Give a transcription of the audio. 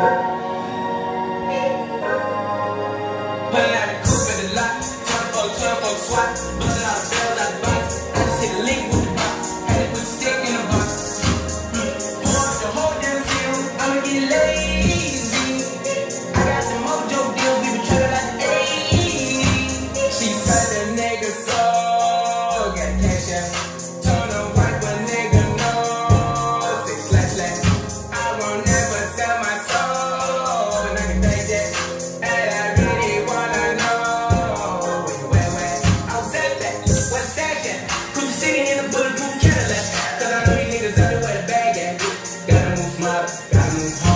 Pulling coupe the lot, out the. I just hit the had stick in the box. Hmm. Pour up the whole damn I'ma get lazy. I got mojo we been like the 80s. She said that nigga so, got cash. Cằn